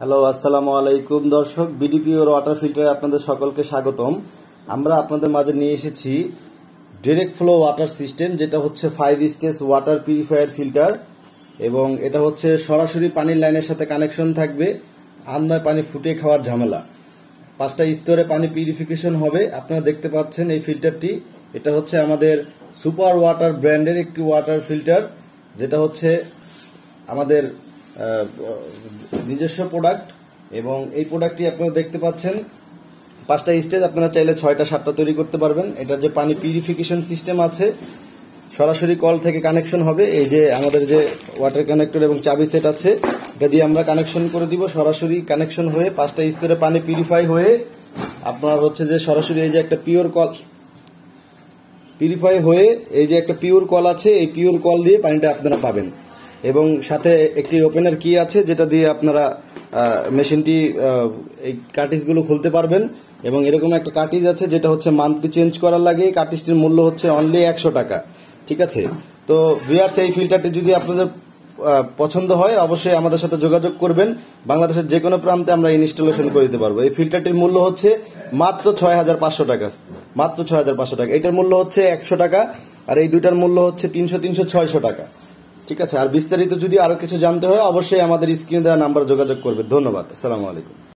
Hello আসসালামু আলাইকুম। দর্শক বিডিপি ওর ওয়াটার ফিল্টারে আপনাদের সকলকে স্বাগতম। আমরা আপনাদের মাঝে নিয়ে এসেছি ডিরেক্ট ফ্লো ওয়াটার সিস্টেম যেটা হচ্ছে five stage water purifier filter এবং এটা হচ্ছে সরাসরি পানির লাইনের সাথে কানেকশন থাকবে, আর নয় পানি ফুটিয়ে খাওয়ার ঝামেলা। পাঁচটা স্তরে পানি পিউরিফিকেশন হবে। আপনারা দেখতে পাচ্ছেন এই ফিল্টারটি এটা হচ্ছে আমাদের সুপার ওয়াটার ব্র্যান্ডের একটি ওয়াটার ফিল্টার যেটা হচ্ছে আমাদের নিজস্ব প্রোডাক্ট এবং এই প্রোডাক্টটি আপনারা দেখতে পাচ্ছেন। পাঁচটা স্টেজ আপনারা চাইলে ছয়টা, সাতটা তৈরি করতে পারবেন। এটার যে পানি পিউরিফিকেশন সিস্টেম আছে, সরাসরি কল থেকে কানেকশন হবে। এই যে আমাদের যে ওয়াটার কানেক্টর এবং চাবি সেট আছে, এটা দিয়ে আমরা কানেকশন করে দিব। সরাসরি কানেকশন হয়ে পাঁচটা স্তরে পানি পিউরিফাই হয়ে আপনার হচ্ছে যে সরাসরি এই যে একটা পিওর কল পিউরিফাই হয়ে এই যে একটা পিওর কল আছে, এই পিওর কল দিয়ে পানিটা আপনারা পাবেন। এবং সাথে একটি ওপেনার কি আছে, যেটা দিয়ে আপনারা মেশিনটি এই কার্টিজগুলো খুলতে পারবেন। এবং এরকম একটা কার্টিজ আছে, যেটা হচ্ছে মান্থলি চেঞ্জ করার লাগে। কার্টিজটির মূল্য হচ্ছে অনলি একশো টাকা। ঠিক আছে? তো ভিয়ার্স এই ফিল্টারটি যদি আপনাদের পছন্দ হয়, অবশ্যই আমাদের সাথে যোগাযোগ করবেন। বাংলাদেশের যে কোনো প্রান্তে আমরা ইনস্টলেশন করে দিতে পারব। এই ফিল্টারটির মূল্য হচ্ছে মাত্র ছয় হাজার পাঁচশো টাকা। মাত্র ছয় হাজার পাঁচশো টাকা। এটার মূল্য হচ্ছে একশো টাকা, আর এই দুইটার মূল্য হচ্ছে তিনশো তিনশো, ছয়শো টাকা। ঠিক আছে, আর বিস্তারিত যদি আরও কিছু জানতে হয়, অবশ্যই আমাদের স্ক্রিনে দেওয়া নাম্বার যোগাযোগ করবে। ধন্যবাদ, আসসালামু আলাইকুম।